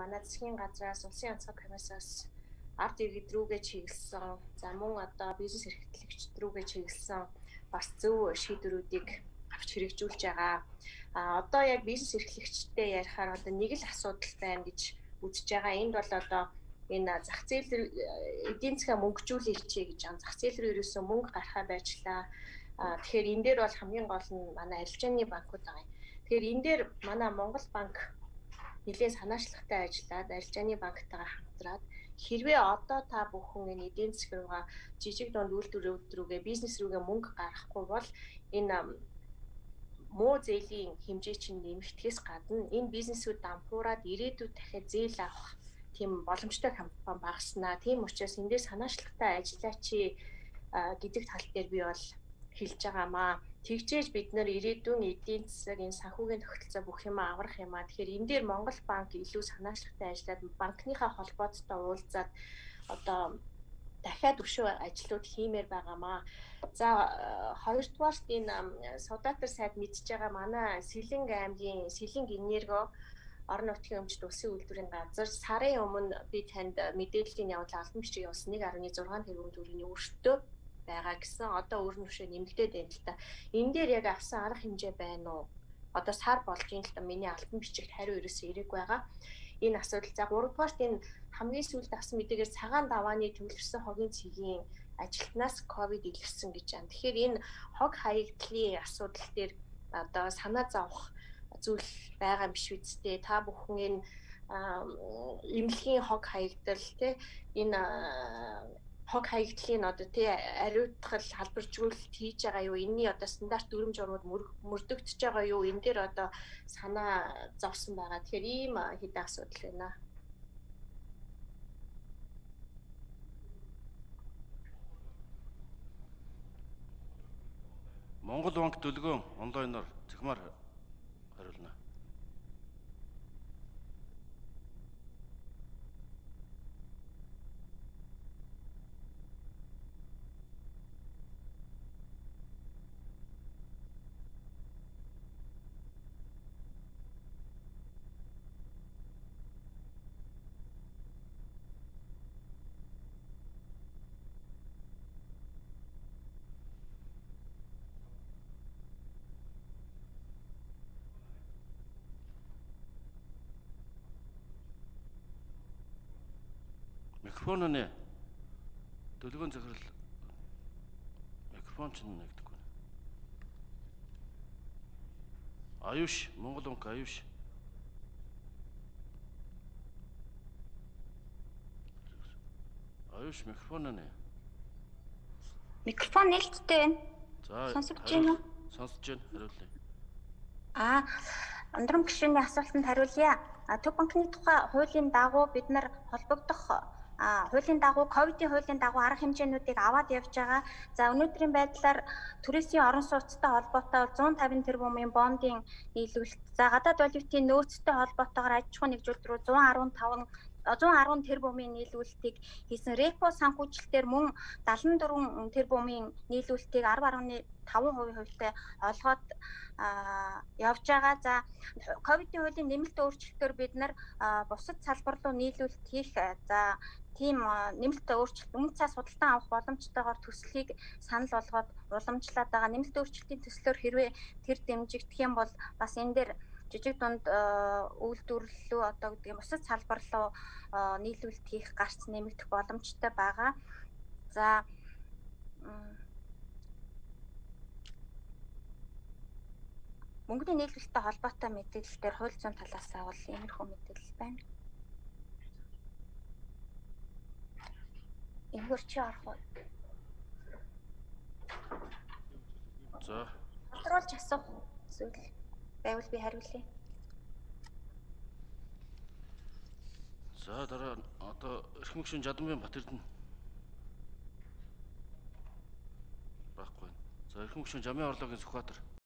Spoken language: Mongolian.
манай засгийн газраас улсын онцгой комиссаас ард иргэд рүүгээ чиглэсэн за мөн одоо бизнес эрхлэгчд рүүгээ чиглэсэн бас зөв шийдвэрүүдийг авч хэрэгжүүлж байгаа. А одоо яг бизнес эрхлэгчтэй ярихаар одоо нэг л асуудал байна гэж үзэж байгаа. Энд бол одоо энэ зах зээл эдийн засгаа мөнгөжүүлээч гэж ан зах зээл рүү ерөөсөө мөнгө гарахаа байжлаа. А тэгэхээр энэ дээр бол хамгийн гол нь манай арилжааны банкуд байгаа. Тэгэхээр энэ дээр манай Монгол банк нэлээд санаачлагтай ажиллаад арилжааны банктайгаа хамтраад хэрвээ одоо та бүхэн энэ эдийн засаг руугаа жижиг дунд үйлдвэрүүд рүүгээ бизнес рүүгээ мөнгө гаргахгүй бол энэ муу зээлийн хэмжээ чинь нэмэгдэхээс гадна энэ бизнесүүд дампуураад ирээдүйд дахиад зээл авах тийм боломжтой компани багаснаа. Тийм учраас эндээс санаачлагтай ажиллаач гэдэг тал дээр би бол хэлж байгаамаа. Тэгжээж бид нэр ирээдүйн эдийн засаг энэ санхүүгийн тогтолцоо бүх юм аврах юм аа. Тэгэхээр энэ дээр Монгол банк илүү санаачлагтай ажиллаад банкныхаа холбооттой уулзаад одоо дахиад өшөө ажлууд хиймээр байгаамаа. За хоёрдугаарт энэ Судатар сайд мэдж байгаа манай Сэлэнг аймгийн Сэлэнг энерго орон нутгийн өмчт улсын үйлдвэрийн газар сарын өмнө би танд мэдээллийн явуулан албан бичиг явуулсан 1.6 тэрбум төгрөгийн өртөө байгаа гэсэн одоо өөр нүшээ нэмэгдээд байна л та. Энэ дээр яг авсан арга хэмжээ байна уу? Одоо сар болж юм л та миний альбан бичигт хариу ерөөсөө ирэх байгаа. Энэ асуудал за 3 дугаарт энэ хамгийн сүүлд авсан мэдээгээр цагаан давааны төвлөрсөн хогийн цэгийн ажилтнаас ковид илэрсэн гэж байна. Тэгэхээр энэ хог хаягдлын асуудал дээр одоо санаа зовох зүйл байгаа юм биш үсттэй. Та бүхэн энэ эмнэлгийн хог хаягдал те энэ хог хаягдлын одоо тий ариутгал халбаржуулалт хийж байгаа юу энэний одоо стандарт дүрм журмууд мөрдөгдөж байгаа юу энэ дээр одоо санаа зовсон байгаа. Тэгэхээр ийм хэдэн асуудал байна. Монгол банк төлгөөн онлайнаар цахимаар хариулна. Микрофон нэ. Төлөвөн захирал микрофон ч нэгдэхгүй. Аюуш, Монгол банк аюуш. Аюуш микрофон нэ. Микрофон нээлттэй байна. За. Сонсогч байна уу? Сонсож байна. Хариулъя. Аа, ундрам гишүүний асуултанд хариулъя. Төв банкны тухай хуулийн дагуу бид нар холбогдох хуулийн дагуу ковидын хуулийн дагуу арга хэмжээнүүдийг аваад явж байгаа. За өнөөдрийн байдлаар түрээсийн орон сууцтай холбоотой 150 тэрбумын бондын нийлүүлэлт. За гадаад валютын нөөцтэй холбоотойгоор аж ахуй нэгжүүлэлт рүү 115 110 тэрбумын нийлүүлэлтийг хийсэн. Репо санхүүжилтээр мөн 74 тэрбумын нийлүүлэлтийг 10.5% хувьтай олгоод явж байгаа. За ковидын хуулийн нэмэлт өөрчлөлтөөр бид нар бусад салбар руу нийлүүлэлт хийх за тийм нэмэлт өөрчлөлт өмнө цаас худалдан авах боломжтойгоор төслийг санал болгоод уламжлаад байгаа. Нэмэлт өөрчлөлтийн төслөөр хэрвээ тэр дэмжигдэх юм бол бас энэ дээр жижиг дунд үйлдвэрлэлөө одоо гэдэг юм бусад салбар руу нийлүүлэлт хийх гарц нэмэгдэх боломжтой байгаа. За мөнгөний нийлүүлэлттэй холбоотой мэдээлэл дээр хууль зүйн талаас бол иймэрхүү мэдээлэл байна. Энгөр чи орох уу? За. Тодруулж асуух зүйл байвал би хариулъя. За дараа одоо эрхэм гүшин Жадамбын Батэрдэн байхгүй. За эрхэм гүшин Жамын орлогын Сүхбаатар